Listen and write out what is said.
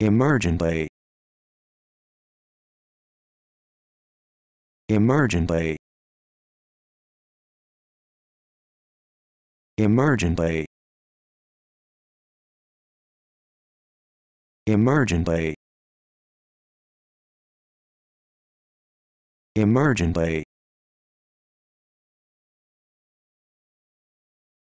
emergently. Emergently. Emergently. Emergently. Emergently.